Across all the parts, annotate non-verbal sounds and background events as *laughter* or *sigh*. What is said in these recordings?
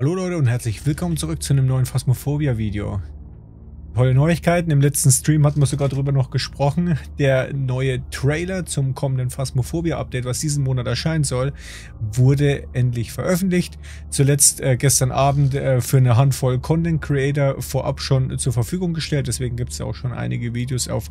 Hallo Leute und herzlich willkommen zurück zu einem neuen Phasmophobia Video. Tolle Neuigkeiten, im letzten Stream hatten wir sogar darüber noch gesprochen. Der neue Trailer zum kommenden Phasmophobia Update, was diesen Monat erscheinen soll, wurde endlich veröffentlicht. Zuletzt äh, gestern Abend äh, für eine Handvoll Content Creator vorab schon zur Verfügung gestellt. Deswegen gibt es auch schon einige Videos auf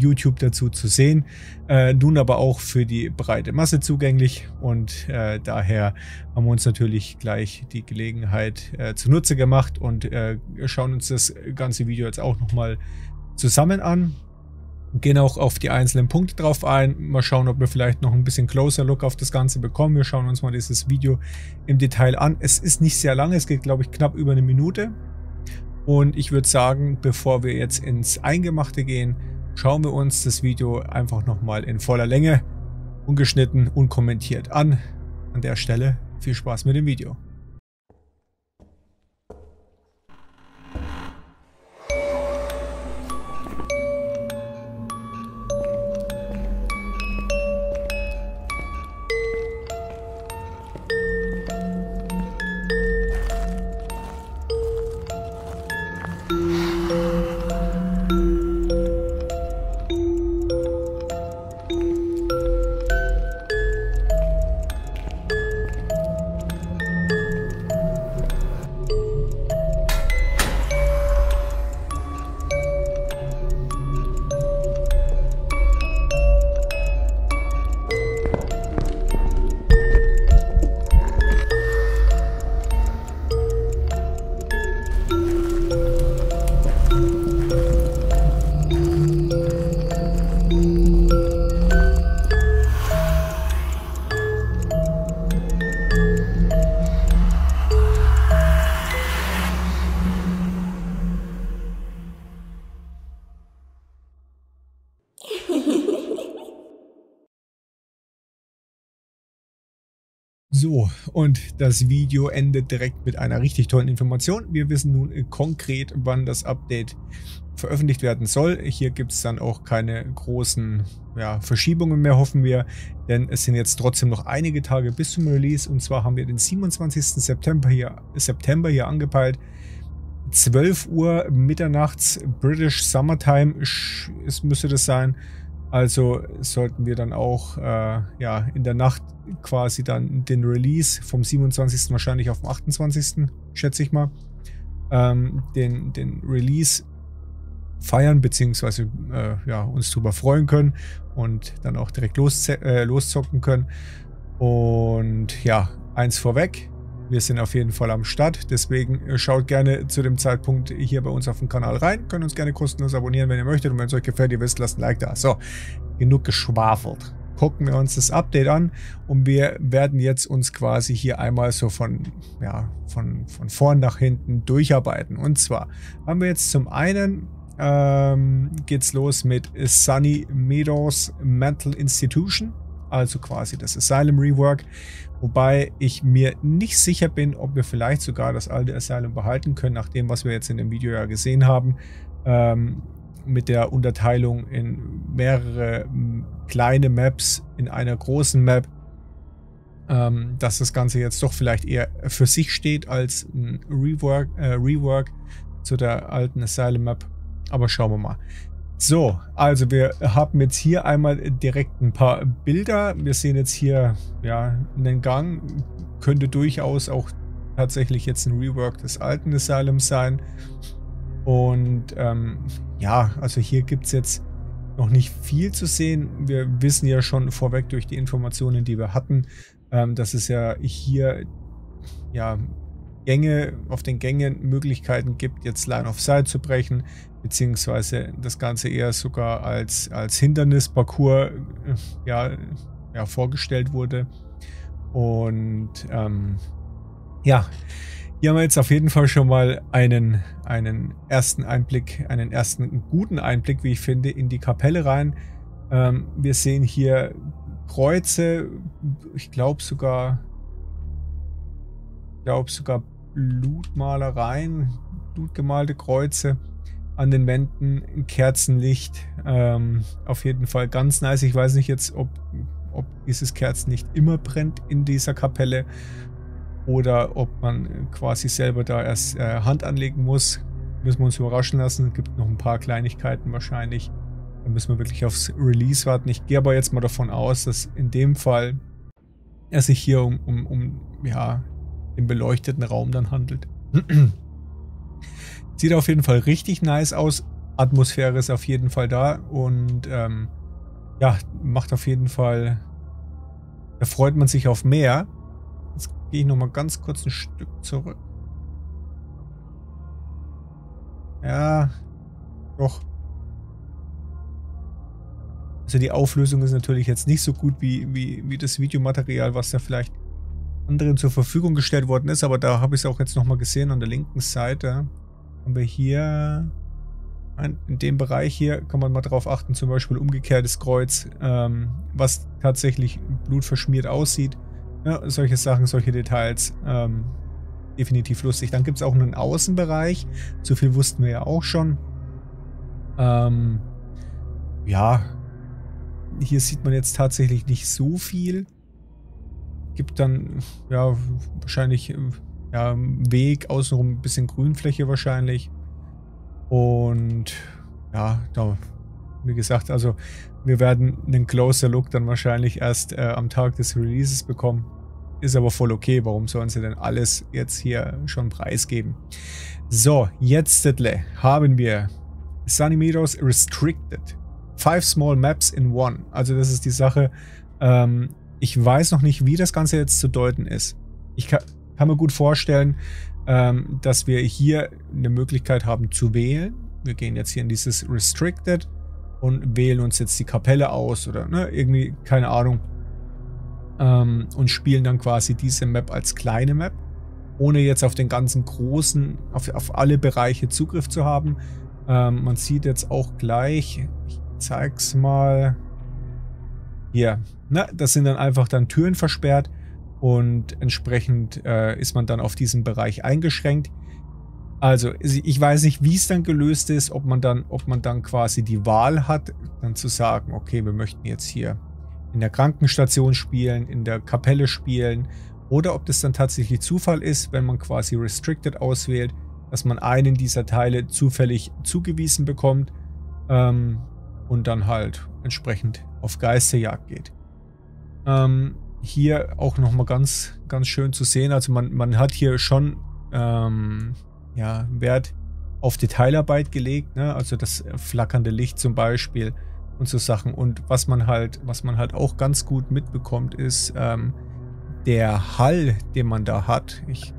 YouTube dazu zu sehen. Äh, nun aber auch für die breite Masse zugänglich und äh, daher haben wir uns natürlich gleich die Gelegenheit äh, zunutze gemacht und äh, schauen uns das ganze Video jetzt auch nochmal zusammen an. Gehen auch auf die einzelnen Punkte drauf ein. Mal schauen, ob wir vielleicht noch ein bisschen closer Look auf das Ganze bekommen. Wir schauen uns mal dieses Video im Detail an. Es ist nicht sehr lang, es geht glaube ich knapp über eine Minute. Und ich würde sagen, bevor wir jetzt ins Eingemachte gehen, schauen wir uns das Video einfach nochmal in voller Länge, ungeschnitten, unkommentiert an. An der Stelle viel Spaß mit dem Video. So, und das Video endet direkt mit einer richtig tollen Information. Wir wissen nun konkret, wann das Update veröffentlicht werden soll. Hier gibt es dann auch keine großen ja, Verschiebungen mehr, hoffen wir, denn es sind jetzt trotzdem noch einige Tage bis zum Release und zwar haben wir den 27. September hier, September hier angepeilt. 12 Uhr mitternachts British Summertime, es müsste das sein. Also sollten wir dann auch äh, ja, in der Nacht quasi dann den Release vom 27. wahrscheinlich auf dem 28. schätze ich mal, ähm, den, den Release feiern beziehungsweise äh, ja, uns darüber freuen können und dann auch direkt los, äh, loszocken können. Und ja, eins vorweg, wir sind auf jeden Fall am Start, deswegen äh, schaut gerne zu dem Zeitpunkt hier bei uns auf dem Kanal rein. Könnt uns gerne kostenlos abonnieren, wenn ihr möchtet. Und wenn es euch gefällt, ihr wisst, lasst ein Like da. So, genug geschwafelt. Gucken wir uns das Update an und wir werden jetzt uns quasi hier einmal so von, ja, von, von vorn nach hinten durcharbeiten. Und zwar haben wir jetzt zum einen ähm, geht's los mit Sunny Meadows Mental Institution, also quasi das Asylum Rework. Wobei ich mir nicht sicher bin, ob wir vielleicht sogar das alte Asylum behalten können, nach dem, was wir jetzt in dem Video ja gesehen haben. Ähm, mit der Unterteilung in mehrere kleine Maps in einer großen Map. Ähm, dass das Ganze jetzt doch vielleicht eher für sich steht als ein Rework, äh, Rework zu der alten Asylum Map. Aber schauen wir mal. So, also wir haben jetzt hier einmal direkt ein paar Bilder. Wir sehen jetzt hier ja einen Gang. Könnte durchaus auch tatsächlich jetzt ein Rework des alten Asylums sein. Und ähm, ja, also hier gibt es jetzt noch nicht viel zu sehen. Wir wissen ja schon vorweg durch die Informationen, die wir hatten, ähm, dass es ja hier ja Gänge, auf den Gängen Möglichkeiten gibt, jetzt Line of Sight zu brechen beziehungsweise das Ganze eher sogar als, als Hindernisparcours äh, ja, ja, vorgestellt wurde. Und ähm, ja, hier haben wir jetzt auf jeden Fall schon mal einen, einen ersten Einblick, einen ersten guten Einblick, wie ich finde, in die Kapelle rein. Ähm, wir sehen hier Kreuze, ich glaube sogar, ich glaube sogar Blutmalereien, blutgemalte Kreuze an den Wänden, Kerzenlicht. Ähm, auf jeden Fall ganz nice. Ich weiß nicht jetzt, ob, ob dieses Kerzenlicht immer brennt in dieser Kapelle oder ob man quasi selber da erst äh, Hand anlegen muss. Müssen wir uns überraschen lassen. Es gibt noch ein paar Kleinigkeiten wahrscheinlich. Da müssen wir wirklich aufs Release warten. Ich gehe aber jetzt mal davon aus, dass in dem Fall es sich hier um, um, um ja, den beleuchteten Raum dann handelt. *clears throat* Sieht auf jeden Fall richtig nice aus. Atmosphäre ist auf jeden Fall da und ähm, ja, macht auf jeden Fall, da freut man sich auf mehr. Jetzt gehe ich nochmal ganz kurz ein Stück zurück. Ja, doch. Also die Auflösung ist natürlich jetzt nicht so gut wie, wie, wie das Videomaterial, was da vielleicht anderen zur Verfügung gestellt worden ist, aber da habe ich es auch jetzt nochmal gesehen an der linken Seite. Haben wir hier in dem Bereich hier kann man mal drauf achten, zum Beispiel umgekehrtes Kreuz, ähm, was tatsächlich blutverschmiert aussieht. Ja, solche Sachen, solche Details. Ähm, definitiv lustig. Dann gibt es auch einen Außenbereich. So viel wussten wir ja auch schon. Ähm, ja, hier sieht man jetzt tatsächlich nicht so viel. Gibt dann, ja, wahrscheinlich ja, Weg, außenrum ein bisschen Grünfläche wahrscheinlich. Und ja, da, wie gesagt, also wir werden einen Closer Look dann wahrscheinlich erst äh, am Tag des Releases bekommen. Ist aber voll okay. Warum sollen sie denn alles jetzt hier schon preisgeben? So, jetzt haben wir Sunny Meadows Restricted. Five Small Maps in One. Also das ist die Sache. Ähm, ich weiß noch nicht, wie das Ganze jetzt zu deuten ist. Ich kann, kann mir gut vorstellen, ähm, dass wir hier eine Möglichkeit haben zu wählen. Wir gehen jetzt hier in dieses Restricted und wählen uns jetzt die Kapelle aus oder ne, irgendwie, keine Ahnung. Ähm, und spielen dann quasi diese Map als kleine Map, ohne jetzt auf den ganzen großen, auf, auf alle Bereiche Zugriff zu haben. Ähm, man sieht jetzt auch gleich, ich zeig's mal. Hier, ne, das sind dann einfach dann Türen versperrt und entsprechend äh, ist man dann auf diesen Bereich eingeschränkt. Also ich weiß nicht, wie es dann gelöst ist, ob man dann, ob man dann quasi die Wahl hat, dann zu sagen, okay, wir möchten jetzt hier in der Krankenstation spielen, in der Kapelle spielen, oder ob das dann tatsächlich Zufall ist, wenn man quasi Restricted auswählt, dass man einen dieser Teile zufällig zugewiesen bekommt ähm, und dann halt entsprechend auf Geisterjagd geht. Ähm, hier auch nochmal ganz, ganz schön zu sehen. Also man, man hat hier schon ähm, ja, Wert auf Detailarbeit gelegt, ne? also das flackernde Licht zum Beispiel und so Sachen. Und was man halt, was man halt auch ganz gut mitbekommt, ist ähm, der Hall, den man da hat. Ich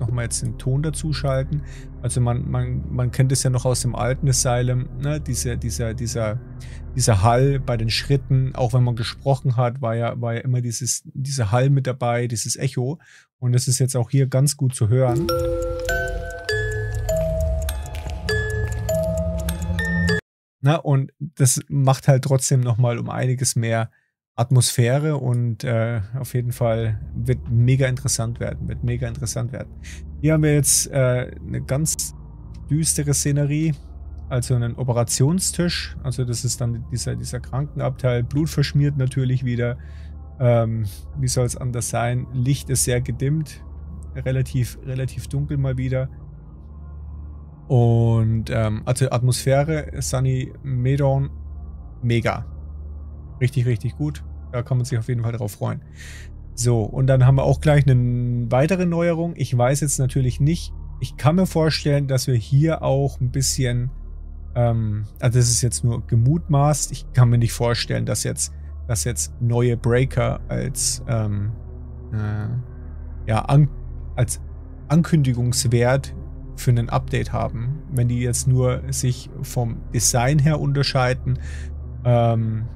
nochmal jetzt den Ton dazu schalten. Also man, man, man kennt es ja noch aus dem alten Asylum, ne? Diese, dieser, dieser, dieser Hall bei den Schritten, auch wenn man gesprochen hat, war ja, war ja immer dieses, dieser Hall mit dabei, dieses Echo. Und das ist jetzt auch hier ganz gut zu hören. Na, und das macht halt trotzdem nochmal um einiges mehr Atmosphäre und äh, auf jeden Fall wird mega interessant werden, wird mega interessant werden. Hier haben wir jetzt äh, eine ganz düstere Szenerie, also einen Operationstisch, also das ist dann dieser, dieser Krankenabteil, Blut verschmiert natürlich wieder, ähm, wie soll es anders sein, Licht ist sehr gedimmt, relativ, relativ dunkel mal wieder. Und ähm, also Atmosphäre, Sunny Medon, mega. Richtig, richtig gut. Da kann man sich auf jeden Fall drauf freuen. So, und dann haben wir auch gleich eine weitere Neuerung. Ich weiß jetzt natürlich nicht, ich kann mir vorstellen, dass wir hier auch ein bisschen, ähm, also das ist jetzt nur gemutmaßt, ich kann mir nicht vorstellen, dass jetzt, dass jetzt neue Breaker als, ähm, äh, ja, an, als Ankündigungswert für ein Update haben. Wenn die jetzt nur sich vom Design her unterscheiden ähm,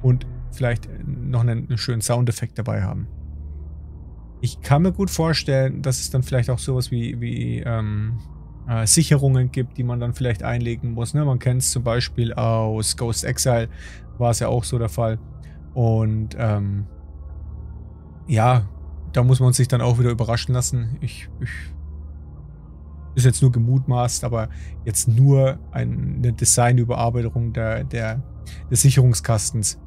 und vielleicht noch einen, einen schönen Soundeffekt dabei haben. Ich kann mir gut vorstellen, dass es dann vielleicht auch sowas wie, wie ähm, äh, Sicherungen gibt, die man dann vielleicht einlegen muss. Ne? Man kennt es zum Beispiel aus Ghost Exile, war es ja auch so der Fall. Und ähm, ja, da muss man sich dann auch wieder überraschen lassen. Ich, ich ist jetzt nur gemutmaßt, aber jetzt nur eine Designüberarbeitung der, der, des Sicherungskastens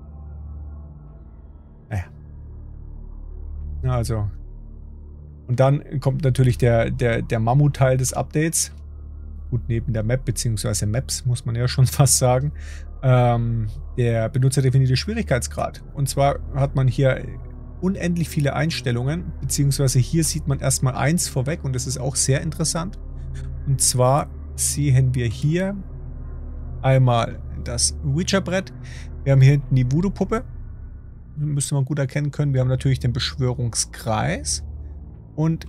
also. Und dann kommt natürlich der, der, der Mammutteil des Updates. Gut, neben der Map bzw. Maps muss man ja schon *laughs* fast sagen. Ähm, der benutzerdefinierte Schwierigkeitsgrad. Und zwar hat man hier unendlich viele Einstellungen, beziehungsweise hier sieht man erstmal eins vorweg und das ist auch sehr interessant. Und zwar sehen wir hier einmal das Witcher-Brett. Wir haben hier hinten die Voodoo-Puppe. Müsste man gut erkennen können. Wir haben natürlich den Beschwörungskreis. Und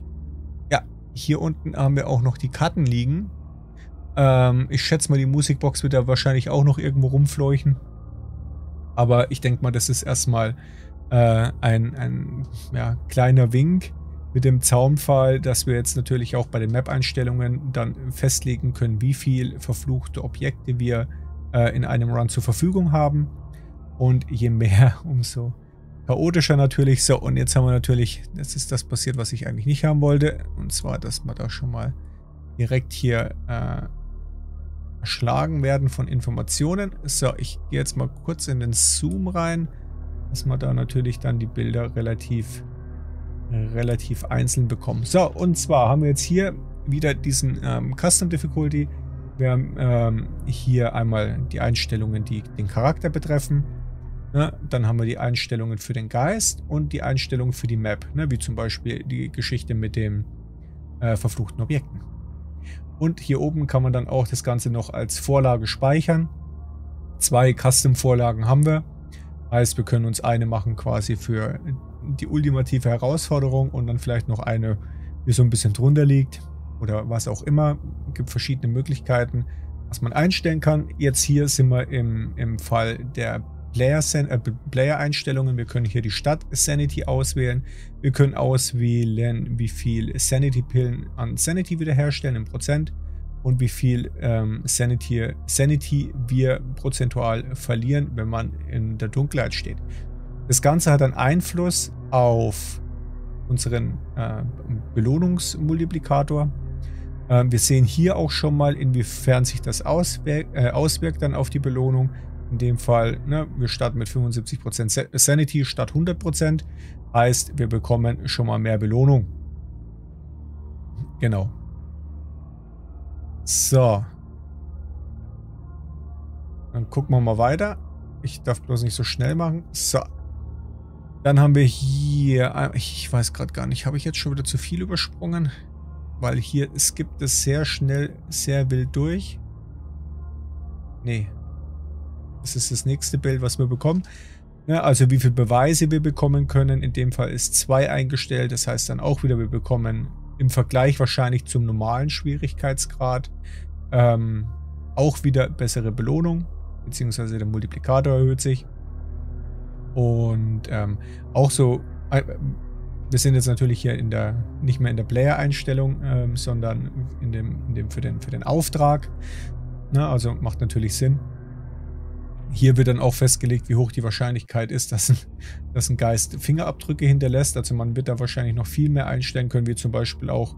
ja, hier unten haben wir auch noch die Karten liegen. Ähm, ich schätze mal, die Musikbox wird da wahrscheinlich auch noch irgendwo rumfleuchen. Aber ich denke mal, das ist erstmal äh, ein, ein ja, kleiner Wink mit dem Zaunpfahl, dass wir jetzt natürlich auch bei den Map-Einstellungen dann festlegen können, wie viel verfluchte Objekte wir äh, in einem Run zur Verfügung haben. Und je mehr, *laughs* umso chaotischer natürlich. So, und jetzt haben wir natürlich, das ist das passiert, was ich eigentlich nicht haben wollte. Und zwar, dass wir da schon mal direkt hier äh, erschlagen werden von Informationen. So, ich gehe jetzt mal kurz in den Zoom rein, dass wir da natürlich dann die Bilder relativ, relativ einzeln bekommen. So, und zwar haben wir jetzt hier wieder diesen ähm, Custom Difficulty. Wir haben ähm, hier einmal die Einstellungen, die den Charakter betreffen. Ne? Dann haben wir die Einstellungen für den Geist und die Einstellungen für die Map, ne? wie zum Beispiel die Geschichte mit den äh, verfluchten Objekten. Und hier oben kann man dann auch das Ganze noch als Vorlage speichern. Zwei Custom-Vorlagen haben wir. Heißt, wir können uns eine machen quasi für die ultimative Herausforderung und dann vielleicht noch eine, die so ein bisschen drunter liegt oder was auch immer. Es gibt verschiedene Möglichkeiten, was man einstellen kann. Jetzt hier sind wir im, im Fall der Player-Einstellungen. Äh, wir können hier die Stadt Sanity auswählen. Wir können auswählen, wie viel Sanity-Pillen an Sanity wiederherstellen im Prozent und wie viel ähm, Sanity, Sanity wir prozentual verlieren, wenn man in der Dunkelheit steht. Das Ganze hat einen Einfluss auf unseren äh, Belohnungsmultiplikator. Äh, wir sehen hier auch schon mal, inwiefern sich das auswirkt, äh, auswirkt dann auf die Belohnung. In dem Fall, ne, wir starten mit 75% Sanity statt 100%. Heißt, wir bekommen schon mal mehr Belohnung. Genau. So. Dann gucken wir mal weiter. Ich darf bloß nicht so schnell machen. So. Dann haben wir hier... Ich weiß gerade gar nicht, habe ich jetzt schon wieder zu viel übersprungen? Weil hier skippt es sehr schnell, sehr wild durch. Nee, das ist das nächste Bild, was wir bekommen. Ja, also wie viele Beweise wir bekommen können. In dem Fall ist 2 eingestellt. Das heißt dann auch wieder, wir bekommen im Vergleich wahrscheinlich zum normalen Schwierigkeitsgrad ähm, auch wieder bessere Belohnung. Beziehungsweise der Multiplikator erhöht sich. Und ähm, auch so, äh, wir sind jetzt natürlich hier in der, nicht mehr in der Player-Einstellung, ähm, sondern in dem, in dem für, den, für den Auftrag. Na, also macht natürlich Sinn. Hier wird dann auch festgelegt, wie hoch die Wahrscheinlichkeit ist, dass ein, dass ein Geist Fingerabdrücke hinterlässt. Also man wird da wahrscheinlich noch viel mehr einstellen können, wie zum Beispiel auch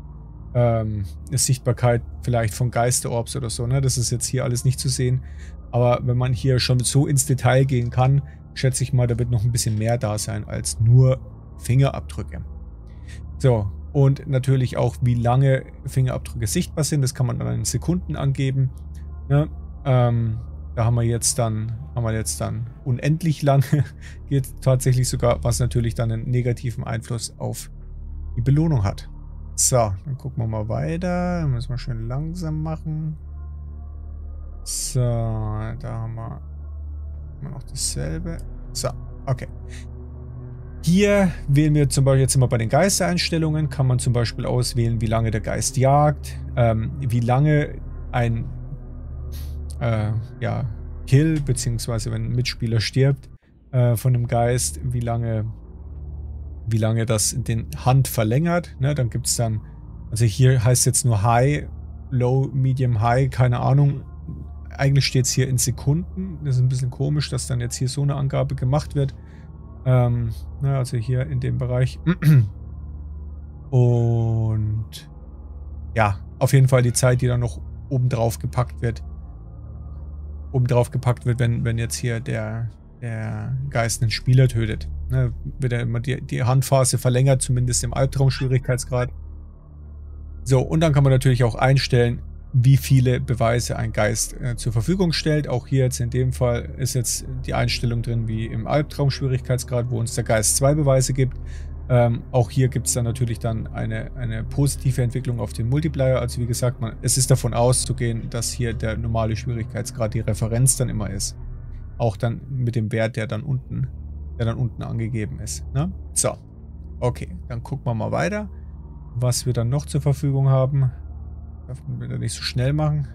ähm, eine Sichtbarkeit vielleicht von Geisterorbs oder so. Ne? Das ist jetzt hier alles nicht zu sehen. Aber wenn man hier schon so ins Detail gehen kann, schätze ich mal, da wird noch ein bisschen mehr da sein als nur Fingerabdrücke. So, und natürlich auch, wie lange Fingerabdrücke sichtbar sind. Das kann man dann in Sekunden angeben. Ne? Ähm, da haben wir jetzt dann, haben wir jetzt dann unendlich lange, *laughs* geht tatsächlich sogar, was natürlich dann einen negativen Einfluss auf die Belohnung hat. So, dann gucken wir mal weiter. Dann müssen wir schön langsam machen. So, da haben wir immer noch dasselbe. So, okay. Hier wählen wir zum Beispiel, jetzt wir bei den Geistereinstellungen, kann man zum Beispiel auswählen, wie lange der Geist jagt, ähm, wie lange ein äh, ja, Kill, beziehungsweise wenn ein Mitspieler stirbt äh, von einem Geist, wie lange, wie lange das den Hand verlängert. Ne? Dann gibt es dann, also hier heißt jetzt nur High, Low, Medium, High, keine Ahnung. Eigentlich steht es hier in Sekunden. Das ist ein bisschen komisch, dass dann jetzt hier so eine Angabe gemacht wird. Ähm, ne, also hier in dem Bereich. *clears throat* Und ja, auf jeden Fall die Zeit, die dann noch oben drauf gepackt wird oben drauf gepackt wird, wenn, wenn jetzt hier der, der Geist einen Spieler tötet. Ne, wird ja immer die, die Handphase verlängert, zumindest im Albtraum-Schwierigkeitsgrad. So, und dann kann man natürlich auch einstellen, wie viele Beweise ein Geist äh, zur Verfügung stellt. Auch hier jetzt in dem Fall ist jetzt die Einstellung drin wie im Albtraum-Schwierigkeitsgrad, wo uns der Geist zwei Beweise gibt. Ähm, auch hier gibt es dann natürlich dann eine, eine positive Entwicklung auf den Multiplier. Also wie gesagt, man, es ist davon auszugehen, dass hier der normale Schwierigkeitsgrad die Referenz dann immer ist. Auch dann mit dem Wert, der dann unten, der dann unten angegeben ist. Ne? So, okay, dann gucken wir mal weiter, was wir dann noch zur Verfügung haben. Darf man wieder nicht so schnell machen.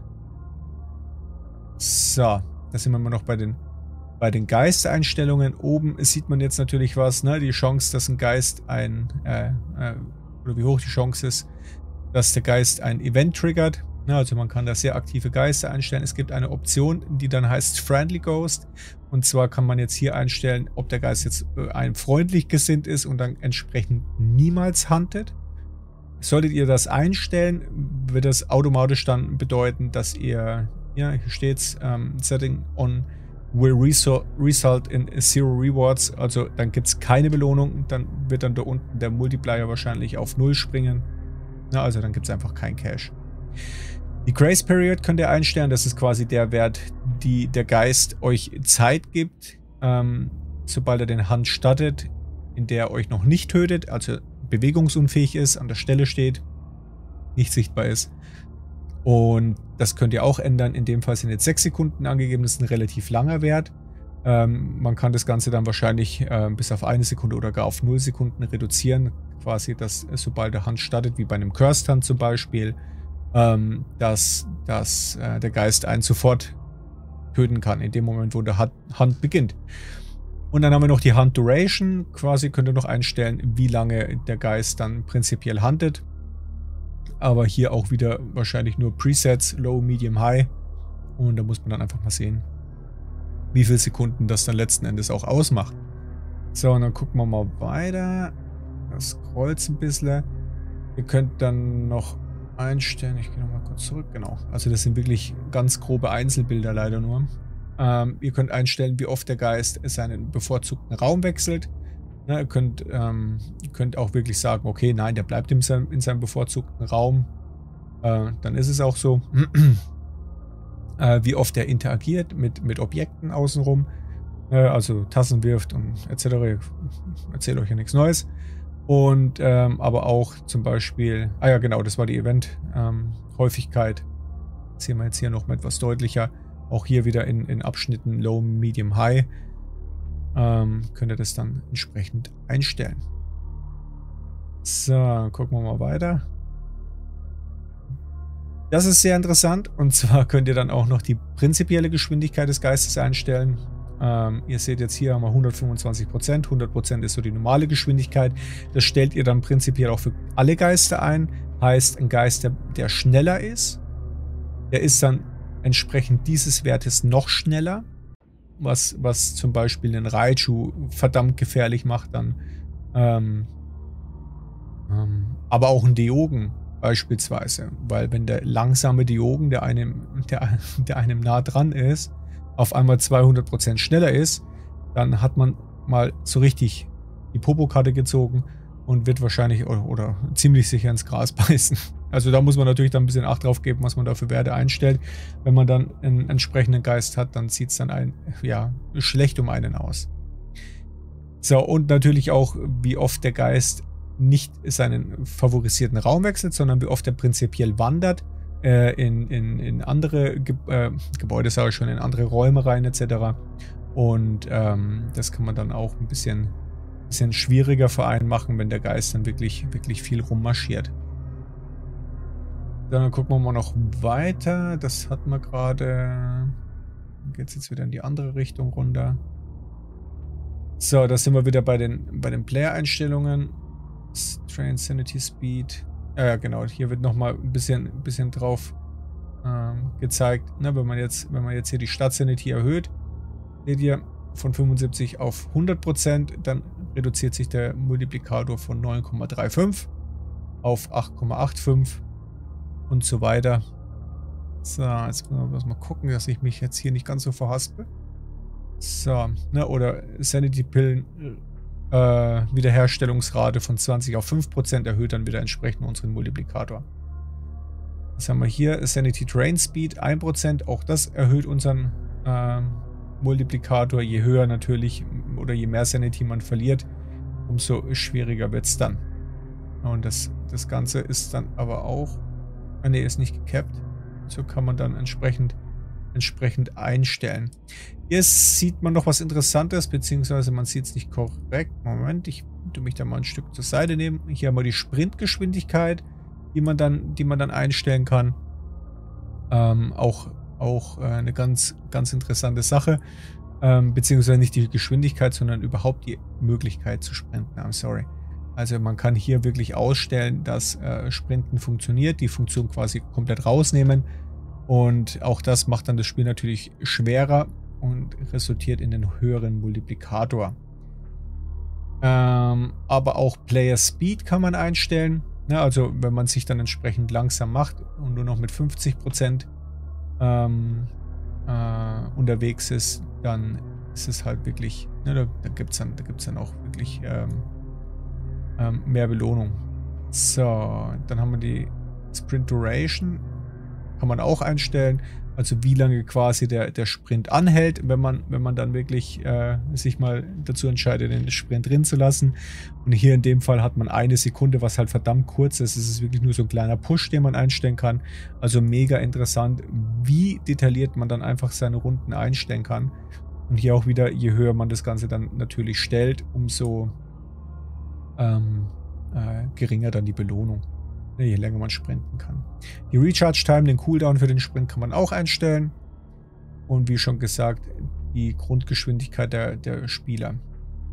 So, da sind wir immer noch bei den bei den Geisteinstellungen oben sieht man jetzt natürlich was, ne? Die Chance, dass ein Geist ein, äh, äh, oder wie hoch die Chance ist, dass der Geist ein Event triggert. Ne? Also man kann da sehr aktive Geister einstellen. Es gibt eine Option, die dann heißt Friendly Ghost. Und zwar kann man jetzt hier einstellen, ob der Geist jetzt äh, einem freundlich gesinnt ist und dann entsprechend niemals huntet. Solltet ihr das einstellen, wird das automatisch dann bedeuten, dass ihr, ja, hier steht's, ähm, Setting on will result in zero rewards. Also dann gibt es keine Belohnung. Dann wird dann da unten der Multiplier wahrscheinlich auf null springen. Na, also dann gibt es einfach kein Cash. Die Grace Period könnt ihr einstellen. Das ist quasi der Wert, die der Geist euch Zeit gibt, ähm, sobald er den Hand stattet, in der er euch noch nicht tötet, also bewegungsunfähig ist, an der Stelle steht, nicht sichtbar ist. Und das könnt ihr auch ändern. In dem Fall sind jetzt 6 Sekunden angegeben. Das ist ein relativ langer Wert. Ähm, man kann das Ganze dann wahrscheinlich äh, bis auf eine Sekunde oder gar auf 0 Sekunden reduzieren. Quasi, dass sobald der Hand startet, wie bei einem Cursed Hand zum Beispiel, ähm, dass, dass äh, der Geist einen sofort töten kann, in dem Moment, wo der Hand beginnt. Und dann haben wir noch die Hand Duration. Quasi könnt ihr noch einstellen, wie lange der Geist dann prinzipiell handelt. Aber hier auch wieder wahrscheinlich nur Presets, Low, Medium, High. Und da muss man dann einfach mal sehen, wie viele Sekunden das dann letzten Endes auch ausmacht. So, und dann gucken wir mal weiter. Das scrollt ein bisschen. Ihr könnt dann noch einstellen. Ich gehe nochmal kurz zurück. Genau. Also das sind wirklich ganz grobe Einzelbilder leider nur. Ähm, ihr könnt einstellen, wie oft der Geist seinen bevorzugten Raum wechselt. Ja, ihr könnt, ähm, könnt auch wirklich sagen, okay, nein, der bleibt in seinem, in seinem bevorzugten Raum. Äh, dann ist es auch so. *clears throat* äh, wie oft er interagiert mit, mit Objekten außenrum. Äh, also Tassen wirft und etc. Ich erzähle euch ja nichts Neues. Und ähm, aber auch zum Beispiel, ah ja genau, das war die Event-Häufigkeit. Ähm, sehen wir jetzt hier noch mal etwas deutlicher. Auch hier wieder in, in Abschnitten Low, Medium, High ähm, könnt ihr das dann entsprechend einstellen. So, gucken wir mal weiter. Das ist sehr interessant und zwar könnt ihr dann auch noch die prinzipielle Geschwindigkeit des Geistes einstellen. Ähm, ihr seht jetzt hier haben wir 125%, 100% ist so die normale Geschwindigkeit. Das stellt ihr dann prinzipiell auch für alle Geister ein. Heißt, ein Geist, der, der schneller ist, der ist dann entsprechend dieses Wertes noch schneller was, was zum Beispiel einen Raichu verdammt gefährlich macht dann. Ähm, ähm, aber auch ein Diogen beispielsweise. Weil wenn der langsame Diogen, der einem, der, der einem nah dran ist, auf einmal 200% schneller ist, dann hat man mal so richtig die Popokarte gezogen und wird wahrscheinlich oder, oder ziemlich sicher ins Gras beißen. Also da muss man natürlich dann ein bisschen Acht drauf geben, was man da für Werte einstellt. Wenn man dann einen entsprechenden Geist hat, dann sieht es dann ein, ja, schlecht um einen aus. So, und natürlich auch, wie oft der Geist nicht seinen favorisierten Raum wechselt, sondern wie oft er prinzipiell wandert äh, in, in, in andere Ge äh, Gebäude, sage ich schon, in andere Räume rein etc. Und ähm, das kann man dann auch ein bisschen, bisschen schwieriger für einen machen, wenn der Geist dann wirklich, wirklich viel rummarschiert. Dann gucken wir mal noch weiter. Das hatten wir gerade. Geht es jetzt wieder in die andere Richtung runter. So, da sind wir wieder bei den, bei den Player-Einstellungen. Train Sanity Speed. Ja, ja, genau. Hier wird nochmal ein bisschen, ein bisschen drauf ähm, gezeigt. Ne, wenn, man jetzt, wenn man jetzt hier die Stadt-Sanity erhöht, seht ihr von 75 auf 100%, dann reduziert sich der Multiplikator von 9,35 auf 8,85 und so weiter. So, jetzt müssen wir mal gucken, dass ich mich jetzt hier nicht ganz so verhaspe. So, ne, oder Sanity-Pillen äh, Wiederherstellungsrate von 20 auf 5% erhöht dann wieder entsprechend unseren Multiplikator. Was haben wir hier? Sanity Drain Speed 1%. Auch das erhöht unseren äh, Multiplikator. Je höher natürlich oder je mehr Sanity man verliert, umso schwieriger wird es dann. Und das, das Ganze ist dann aber auch... Ah, ne, ist nicht gecapped. So kann man dann entsprechend, entsprechend einstellen. Hier sieht man noch was Interessantes, beziehungsweise man sieht es nicht korrekt. Moment, ich tue mich da mal ein Stück zur Seite nehmen. Hier haben wir die Sprintgeschwindigkeit, die man dann, die man dann einstellen kann. Ähm, auch auch äh, eine ganz, ganz interessante Sache. Ähm, beziehungsweise nicht die Geschwindigkeit, sondern überhaupt die Möglichkeit zu sprinten. I'm sorry. Also man kann hier wirklich ausstellen, dass äh, Sprinten funktioniert, die Funktion quasi komplett rausnehmen. Und auch das macht dann das Spiel natürlich schwerer und resultiert in den höheren Multiplikator. Ähm, aber auch Player Speed kann man einstellen. Ja, also wenn man sich dann entsprechend langsam macht und nur noch mit 50% ähm, äh, unterwegs ist, dann ist es halt wirklich, ne, da, da gibt es dann, dann auch wirklich ähm, ähm, mehr Belohnung. So, dann haben wir die Sprint Duration. Kann man auch einstellen. Also wie lange quasi der, der Sprint anhält, wenn man, wenn man dann wirklich äh, sich mal dazu entscheidet, den Sprint drin zu lassen. Und hier in dem Fall hat man eine Sekunde, was halt verdammt kurz ist. Es ist wirklich nur so ein kleiner Push, den man einstellen kann. Also mega interessant, wie detailliert man dann einfach seine Runden einstellen kann. Und hier auch wieder, je höher man das Ganze dann natürlich stellt, umso ähm, äh, geringer dann die Belohnung je länger man sprinten kann. Die Recharge Time, den Cooldown für den Sprint kann man auch einstellen. Und wie schon gesagt, die Grundgeschwindigkeit der, der Spieler.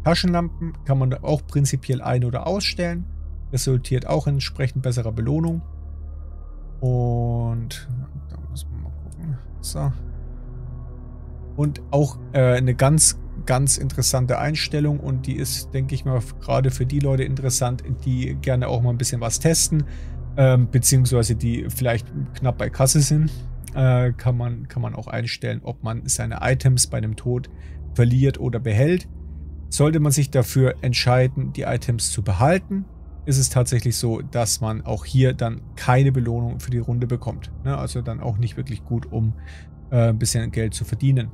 Taschenlampen kann man auch prinzipiell ein- oder ausstellen. Resultiert auch in entsprechend besserer Belohnung. Und da muss man mal gucken. So. Und auch äh, eine ganz, ganz interessante Einstellung und die ist, denke ich mal, gerade für die Leute interessant, die gerne auch mal ein bisschen was testen ähm, beziehungsweise die vielleicht knapp bei Kasse sind, äh, kann, man, kann man auch einstellen, ob man seine Items bei einem Tod verliert oder behält. Sollte man sich dafür entscheiden, die Items zu behalten, ist es tatsächlich so, dass man auch hier dann keine Belohnung für die Runde bekommt. Ne? Also dann auch nicht wirklich gut, um äh, ein bisschen Geld zu verdienen.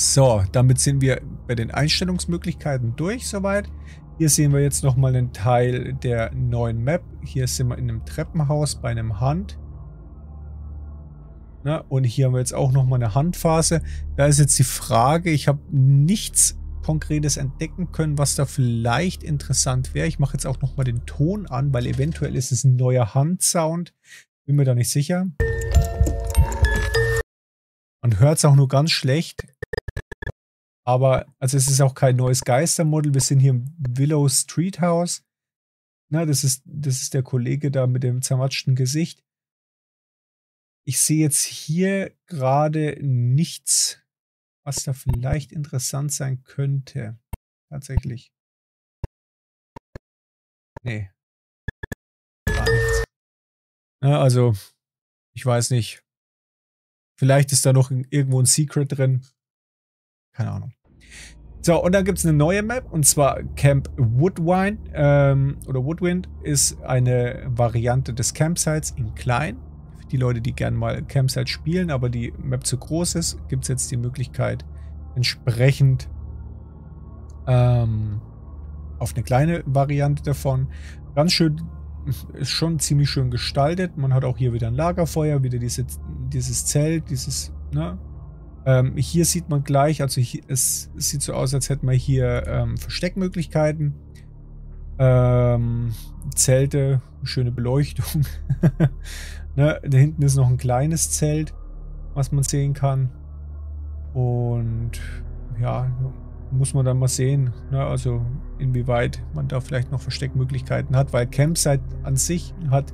So, damit sind wir bei den Einstellungsmöglichkeiten durch soweit. Hier sehen wir jetzt nochmal einen Teil der neuen Map. Hier sind wir in einem Treppenhaus bei einem Hand. Na, und hier haben wir jetzt auch nochmal eine Handphase. Da ist jetzt die Frage, ich habe nichts Konkretes entdecken können, was da vielleicht interessant wäre. Ich mache jetzt auch nochmal den Ton an, weil eventuell ist es ein neuer Handsound. Bin mir da nicht sicher. Man hört es auch nur ganz schlecht. Aber, also es ist auch kein neues Geistermodell. Wir sind hier im Willow Street House. Na, das ist, das ist der Kollege da mit dem zermatschten Gesicht. Ich sehe jetzt hier gerade nichts, was da vielleicht interessant sein könnte. Tatsächlich. Nee. Gar nichts. Ja, also, ich weiß nicht. Vielleicht ist da noch irgendwo ein Secret drin. Keine Ahnung. So, und dann gibt es eine neue Map und zwar Camp Woodwind ähm, oder Woodwind ist eine Variante des Campsites in klein. Für die Leute, die gerne mal Campsite spielen, aber die Map zu groß ist, gibt es jetzt die Möglichkeit, entsprechend ähm, auf eine kleine Variante davon. Ganz schön, ist schon ziemlich schön gestaltet. Man hat auch hier wieder ein Lagerfeuer, wieder diese, dieses Zelt, dieses, ne, ähm, hier sieht man gleich, also hier, es, es, sieht so aus, als hätten wir hier ähm, Versteckmöglichkeiten. Ähm, Zelte, schöne Beleuchtung. *laughs* ne, da hinten ist noch ein kleines Zelt, was man sehen kann. Und ja, muss man dann mal sehen, ne, also inwieweit man da vielleicht noch Versteckmöglichkeiten hat, weil Campsite an sich hat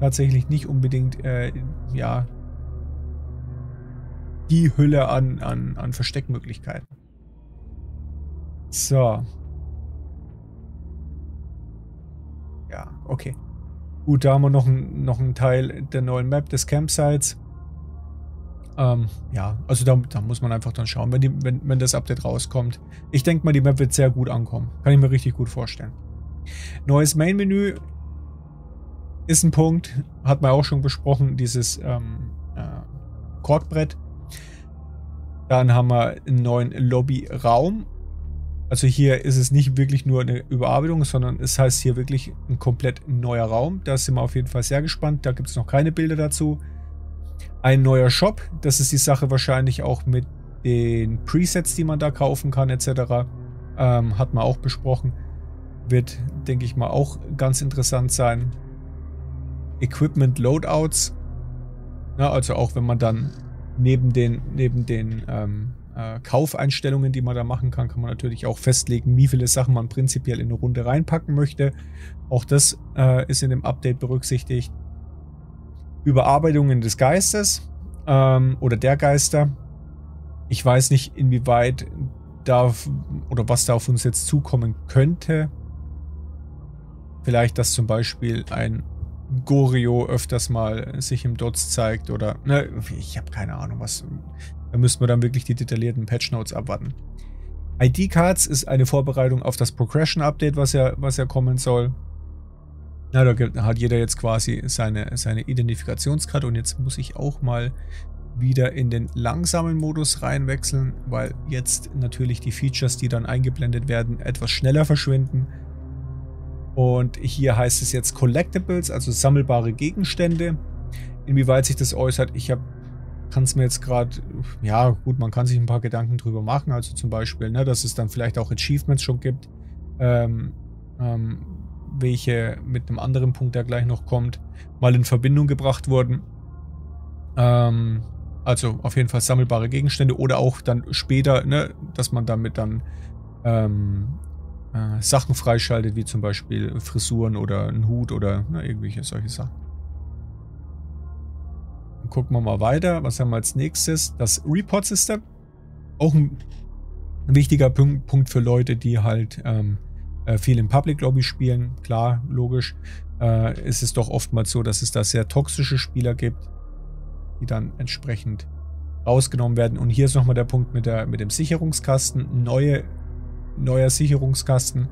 tatsächlich nicht unbedingt äh, ja, die Hülle an, an, an Versteckmöglichkeiten. So. Ja, okay. Gut, da haben wir noch, noch einen Teil der neuen Map des Campsites. Ähm, ja, also da, da, muss man einfach dann schauen, wenn, die, wenn, wenn das Update rauskommt. Ich denke mal, die Map wird sehr gut ankommen. Kann ich mir richtig gut vorstellen. Neues Main-Menü ist ein Punkt, hat man auch schon besprochen, dieses ähm, äh, Korkbrett. Dann haben wir einen neuen Lobbyraum. Also hier ist es nicht wirklich nur eine Überarbeitung, sondern es heißt hier wirklich ein komplett neuer Raum. Da sind wir auf jeden Fall sehr gespannt. Da gibt es noch keine Bilder dazu. Ein neuer Shop. Das ist die Sache wahrscheinlich auch mit den Presets, die man da kaufen kann etc. Ähm, hat man auch besprochen. Wird, denke ich mal, auch ganz interessant sein. Equipment Loadouts. Ja, also auch wenn man dann neben den, neben den ähm, äh, Kaufeinstellungen, die man da machen kann, kann man natürlich auch festlegen, wie viele Sachen man prinzipiell in eine Runde reinpacken möchte. Auch das äh, ist in dem Update berücksichtigt. Überarbeitungen des Geistes ähm, oder der Geister. Ich weiß nicht, inwieweit da oder was da auf uns jetzt zukommen könnte. Vielleicht, dass zum Beispiel ein Gorio öfters mal sich im Dots zeigt oder ne, ich habe keine Ahnung, was. Da müssten wir dann wirklich die detaillierten Patch Notes abwarten. ID-Cards ist eine Vorbereitung auf das Progression-Update, was ja, was ja kommen soll. Na, da hat jeder jetzt quasi seine, seine Identifikationskarte und jetzt muss ich auch mal wieder in den langsamen Modus reinwechseln, weil jetzt natürlich die Features, die dann eingeblendet werden, etwas schneller verschwinden. Und hier heißt es jetzt Collectibles, also sammelbare Gegenstände. Inwieweit sich das äußert, ich kann es mir jetzt gerade, ja gut, man kann sich ein paar Gedanken drüber machen. Also zum Beispiel, ne, dass es dann vielleicht auch Achievements schon gibt, ähm, ähm, welche mit einem anderen Punkt, der gleich noch kommt, mal in Verbindung gebracht wurden. Ähm, also auf jeden Fall sammelbare Gegenstände oder auch dann später, ne, dass man damit dann ähm, äh, Sachen freischaltet, wie zum Beispiel Frisuren oder ein Hut oder ne, irgendwelche solche Sachen. Dann gucken wir mal weiter. Was haben wir als nächstes? Das Report-System. Auch ein wichtiger Punkt, Punkt für Leute, die halt ähm, äh, viel im Public Lobby spielen. Klar, logisch. Äh, ist es doch oftmals so, dass es da sehr toxische Spieler gibt, die dann entsprechend rausgenommen werden. Und hier ist nochmal der Punkt mit, der, mit dem Sicherungskasten. Neue neuer Sicherungskasten.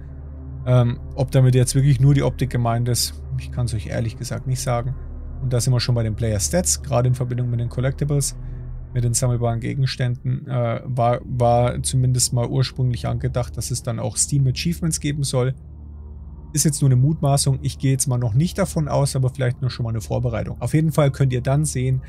Ähm, ob damit jetzt wirklich nur die Optik gemeint ist, ich kann es euch ehrlich gesagt nicht sagen. Und da sind wir schon bei den Player Stats, gerade in Verbindung mit den Collectibles, mit den sammelbaren Gegenständen, äh, war, war zumindest mal ursprünglich angedacht, dass es dann auch Steam Achievements geben soll. Ist jetzt nur eine Mutmaßung, ich gehe jetzt mal noch nicht davon aus, aber vielleicht nur schon mal eine Vorbereitung. Auf jeden Fall könnt ihr dann sehen,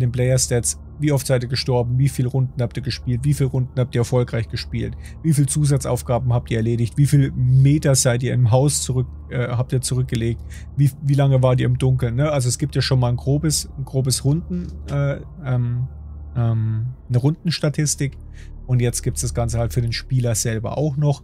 den Player Stats, wie oft seid ihr gestorben, wie viele Runden habt ihr gespielt, wie viele Runden habt ihr erfolgreich gespielt, wie viele Zusatzaufgaben habt ihr erledigt, wie viele Meter seid ihr im Haus zurück, äh, habt ihr zurückgelegt, wie, wie lange wart ihr im Dunkeln. Ne? Also es gibt ja schon mal ein grobes, ein grobes Runden, äh, ähm, ähm, eine Rundenstatistik. Und jetzt gibt es das Ganze halt für den Spieler selber auch noch.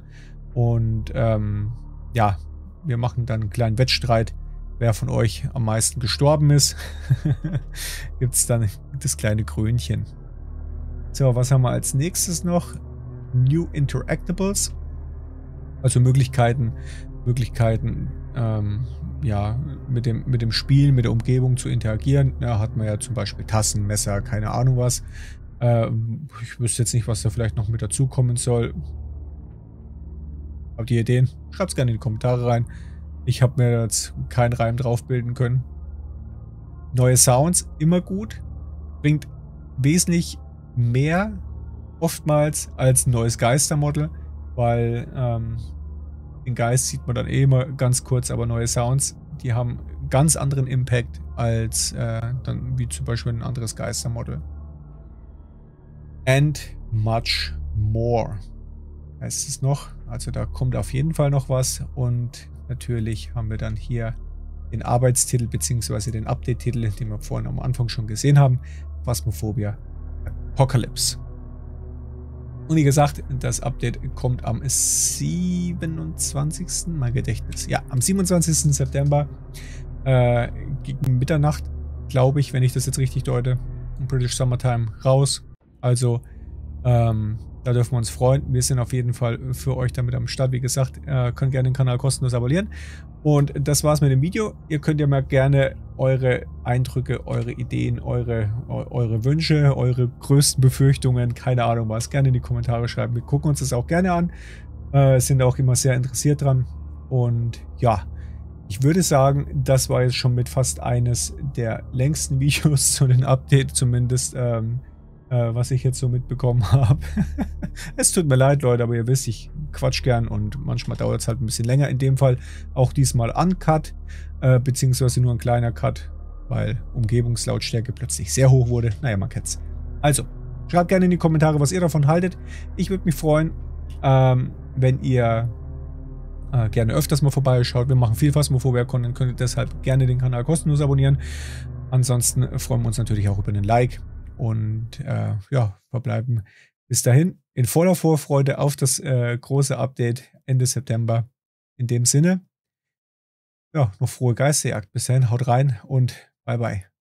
Und ähm, ja, wir machen dann einen kleinen Wettstreit wer von euch am meisten gestorben ist, *laughs* gibt es dann das kleine Krönchen. So, was haben wir als nächstes noch? New Interactables. Also Möglichkeiten, Möglichkeiten, ähm, ja, mit dem, mit dem Spiel, mit der Umgebung zu interagieren. Da hat man ja zum Beispiel Tassen, Messer, keine Ahnung was. Äh, ich wüsste jetzt nicht, was da vielleicht noch mit dazukommen soll. Habt ihr Ideen? Schreibt es gerne in die Kommentare rein. Ich habe mir jetzt keinen Reim drauf bilden können. Neue Sounds, immer gut. Bringt wesentlich mehr oftmals als ein neues Geistermodel, weil ähm, den Geist sieht man dann eh immer ganz kurz, aber neue Sounds, die haben ganz anderen Impact als äh, dann wie zum Beispiel ein anderes Geistermodel. And much more heißt es noch. Also da kommt auf jeden Fall noch was und Natürlich haben wir dann hier den Arbeitstitel bzw. den Update-Titel, den wir vorhin am Anfang schon gesehen haben. Phasmophobia Apocalypse. Und wie gesagt, das Update kommt am 27. mein Gedächtnis. Ja, am 27. September äh, gegen Mitternacht, glaube ich, wenn ich das jetzt richtig deute, British Summertime raus. Also ähm, da dürfen wir uns freuen. Wir sind auf jeden Fall für euch damit am Start. Wie gesagt, äh, könnt gerne den Kanal kostenlos abonnieren. Und das war's mit dem Video. Ihr könnt ja mal gerne eure Eindrücke, eure Ideen, eure, eure Wünsche, eure größten Befürchtungen, keine Ahnung was, gerne in die Kommentare schreiben. Wir gucken uns das auch gerne an, äh, sind auch immer sehr interessiert dran. Und ja, ich würde sagen, das war jetzt schon mit fast eines der längsten *laughs* Videos zu den Update, zumindest ähm, äh, was ich jetzt so mitbekommen *laughs* habe. es tut mir leid, Leute, aber ihr wisst, ich quatsch gern und manchmal dauert es halt ein bisschen länger. In dem Fall auch diesmal uncut, äh, beziehungsweise nur ein kleiner Cut, weil Umgebungslautstärke plötzlich sehr hoch wurde. Naja, man kennt's. Also, schreibt gerne in die Kommentare, was ihr davon haltet. Ich würde mich freuen, ähm, wenn ihr äh, gerne öfters mal vorbeischaut. Wir machen viel Phasmophobia-Content, könnt ihr deshalb gerne den Kanal kostenlos abonnieren. Ansonsten freuen wir uns natürlich auch über einen Like und äh, ja, verbleiben bis dahin in voller Vorfreude auf das äh, große Update Ende September. In dem Sinne, ja, noch frohe Geisterjagd. Bis dahin, haut rein und bye bye.